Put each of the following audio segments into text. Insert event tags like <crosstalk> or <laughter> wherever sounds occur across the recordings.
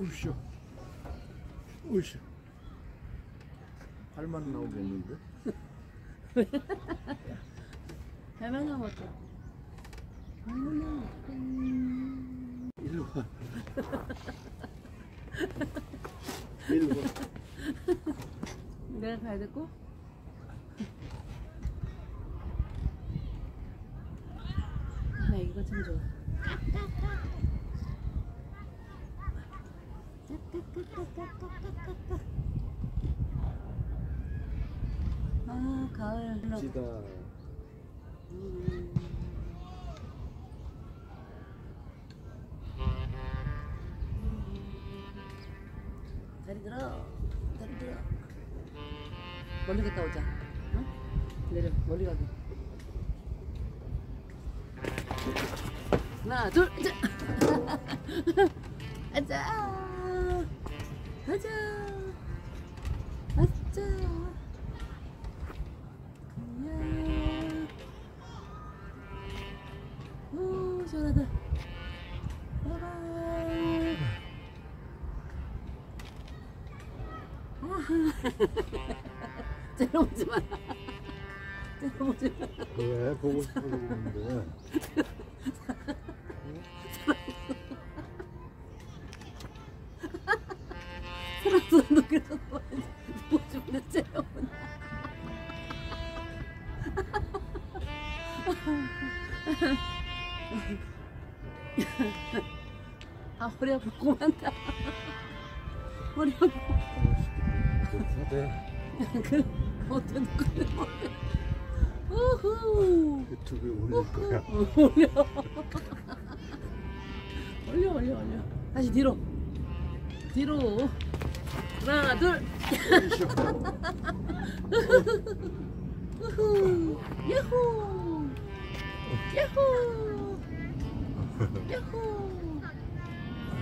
으쌰. 으쌰. 발만 나오겠는데? <laughs> 배만 나왔다. 일로 와. <laughs> 일로 와. 내가 가야 되고? 나 이거 참 좋아. 아 가을 흘러. 지다. 음. 다리 들어 다리 들어 멀리 갔다 오자 응? 내려 멀리 가게 하나 둘 <laughs> 아자 아자 아자. 아자. 그냥 오 시원하다. 바이바이. <laughs> 째려보지 마. 째려보지 마. 왜 보고 싶어서 보는데? <laughs> 아 허리 아파 고만다. 허리 아파 네. 그 어떤 거는 우후 유튜브에 올릴 거야. 올려. 올려 올려 올려. 다시 뒤로. 뒤로. 하나 둘. <laughs> 우후. 야호 야호. <laughs> 야호.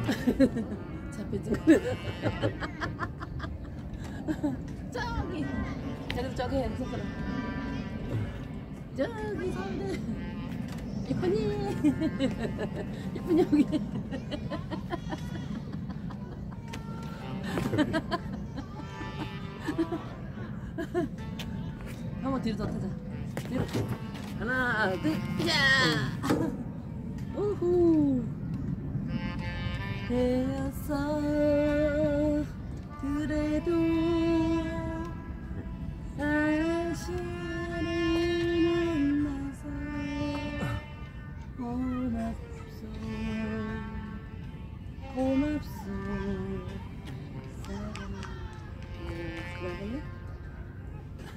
<laughs> 잡혔지 <laughs> 저기. 저기 저기 해 손가락. 저기 선배 이쁜이 이쁜이 여기. 한번 뒤로 더 타자 하나 둘자. 우후. 되었어 그래도 당신을 만나서 고맙소. 고맙소. 사랑해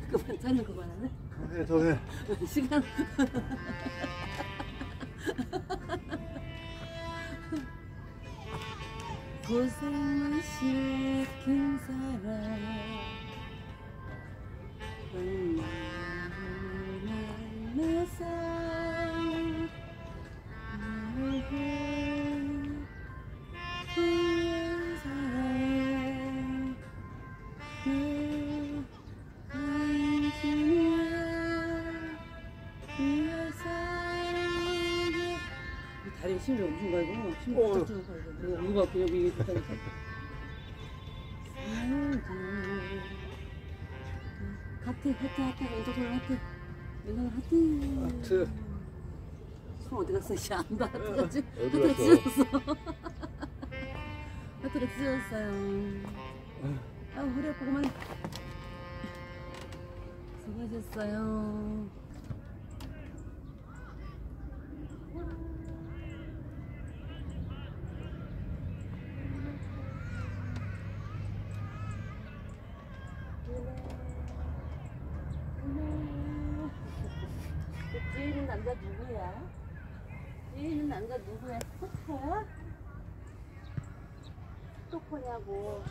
그만 촬영 그만할래? 해, 더 해. 시간 고생을 시킨 사람 만나서 후회 다리에 힘이 엄청 가고 힘이 어. 이거 이거 봐 그냥 이게 좋다니까 하트 하트 하트 왼쪽 손 하트 왼손 하트 하트. 손 어디 갔어? 씨, 안다 하트가 찢 어디 하트가 갔어? 찢어졌어 <laughs> 하트가 찢어졌어요 아 허리 아파 그만 수고하셨어요 그 뒤에 있는 남자 누구야? 뒤에 있는 남자 누구야? 스토커야? 스토커냐고.